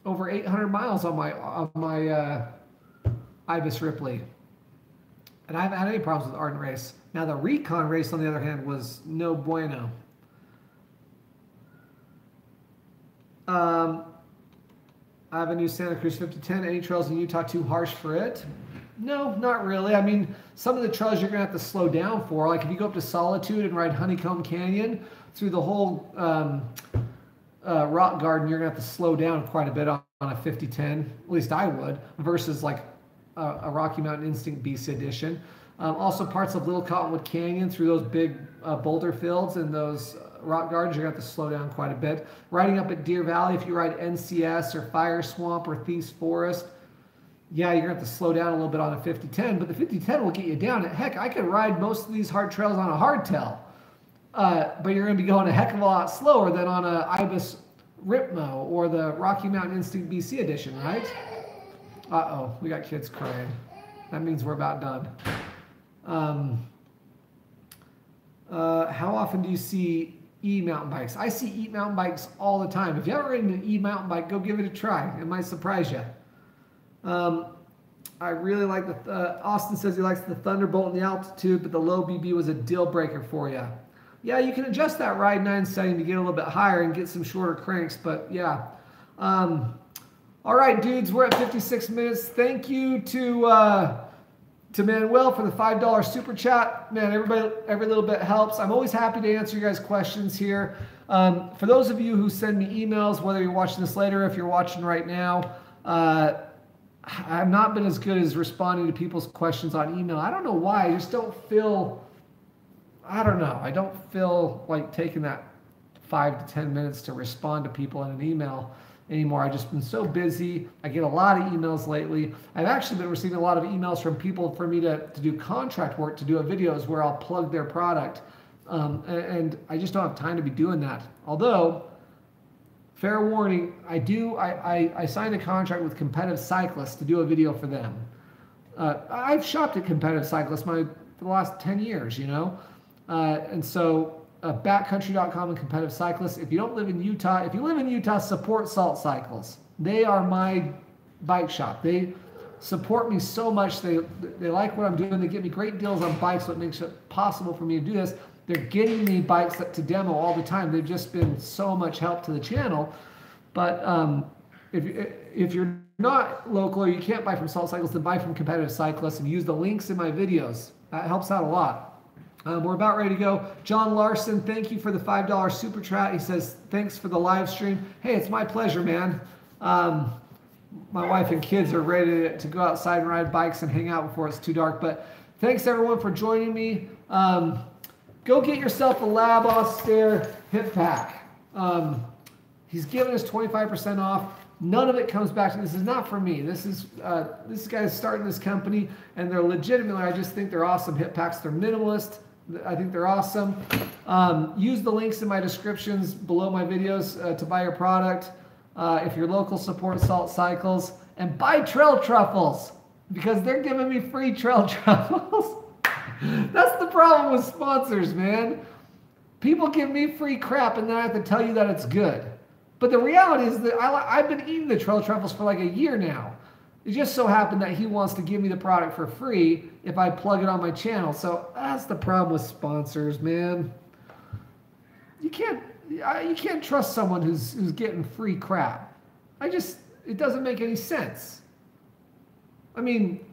over 800 miles on my on my uh, Ibis Ripley, and I haven't had any problems with Ardent race. Now the Rekon Race, on the other hand, was no bueno. Um, I have a new Santa Cruz 5010. Any trails in Utah too harsh for it? No, not really. I mean, some of the trails you're gonna have to slow down for. Like if you go up to Solitude and ride Honeycomb Canyon through the whole um, uh, rock garden, you're gonna have to slow down quite a bit on, on a 5010. At least I would, versus like a, a Rocky Mountain Instinct BC edition. Um, also, parts of Little Cottonwood Canyon through those big uh, boulder fields and those rock gardens, you're gonna have to slow down quite a bit. Riding up at Deer Valley, if you ride NCS or Fire Swamp or Thief's Forest, yeah, you're gonna have to slow down a little bit on a 5010, but the 5010 will get you down. Heck, I could ride most of these hard trails on a hardtail, uh, but you're gonna be going a heck of a lot slower than on a Ibis Ripmo or the Rocky Mountain Instinct BC edition, right? Uh-oh, we got kids crying. That means we're about done. Um, uh, how often do you see e-mountain bikes? I see e-mountain bikes all the time. If you haven't ridden an e-mountain bike, go give it a try. It might surprise you. Um, I really like the, uh, Austin says he likes the Thunderbolt and the altitude, but the low BB was a deal breaker for you. Yeah, you can adjust that ride 9 setting to get a little bit higher and get some shorter cranks, but yeah. Um, all right, dudes, we're at 56 minutes. Thank you to uh, to Manuel for the $5 super chat. Man, everybody, every little bit helps. I'm always happy to answer you guys' questions here. Um, for those of you who send me emails, whether you're watching this later, if you're watching right now, uh, I've not been as good as responding to people's questions on email. I don't know why. I just don't feel, I don't know. I don't feel like taking that five to 10 minutes to respond to people in an email anymore. I've just been so busy. I get a lot of emails lately. I've actually been receiving a lot of emails from people for me to, to do contract work, to do a videos where I'll plug their product. Um, and, and I just don't have time to be doing that. Although, fair warning, I do, I, I, I signed a contract with Competitive Cyclists to do a video for them. Uh, I've shopped at Competitive Cyclists my, for the last 10 years, you know? Uh, and so uh, backcountry.com and competitive cyclists. If you don't live in Utah, if you live in Utah, support Salt Cycles. They are my bike shop. They support me so much. They they like what I'm doing. They give me great deals on bikes, so makes it possible for me to do this. They're getting me bikes to demo all the time. They've just been so much help to the channel. But um, if if you're not local or you can't buy from Salt Cycles, then buy from Competitive Cyclists and use the links in my videos. That helps out a lot. Um, we're about ready to go. John Larson, thank you for the $5 super chat. He says, thanks for the live stream. Hey, it's my pleasure, man. Um, my wife and kids are ready to, go outside and ride bikes and hang out before it's too dark. But thanks everyone for joining me. Um, go get yourself a Lab Austere hip pack. Um, he's giving us 25% off. None of it comes back to this is not for me. This is uh, this guy's starting this company, and they're legitimately. I just think they're awesome hip packs. They're minimalist. I think they're awesome. Um, use the links in my descriptions below my videos uh, to buy your product. Uh, if you're local, support Salt Cycles and buy trail truffles because they're giving me free trail truffles. That's the problem with sponsors, man. People give me free crap and then I have to tell you that it's good. But the reality is that I, I've been eating the trail truffles for like a year now. It just so happened that he wants to give me the product for free if I plug it on my channel. So that's the problem with sponsors, man. You can't you can't trust someone who's who's getting free crap. I just it doesn't make any sense. I mean,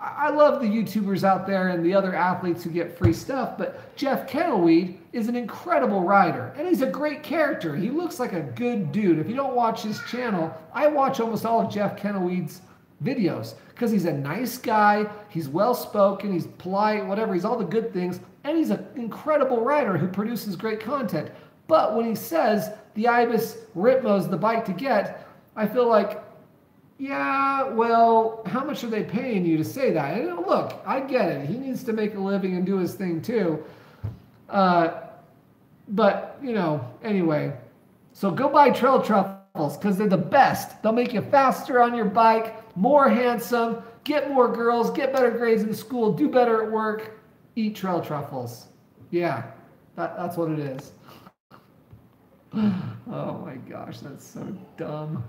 I love the YouTubers out there and the other athletes who get free stuff, but Jeff Kendall-Weed is an incredible rider and he's a great character. He looks like a good dude. If you don't watch his channel, I watch almost all of Jeff Kendall-Weed's videos because he's a nice guy, he's well spoken, he's polite, whatever, he's all the good things, and he's an incredible writer who produces great content. But when he says the Ibis Ripmo is the bike to get, I feel like, yeah, well, how much are they paying you to say that? And look, I get it. He needs to make a living and do his thing too. Uh, but, you know, anyway. So go buy Trail Truffles because they're the best. They'll make you faster on your bike more handsome. get more girls, get better grades in school, do better at work, eat trail truffles. Yeah, that, that's what it is. oh my gosh, that's so dumb.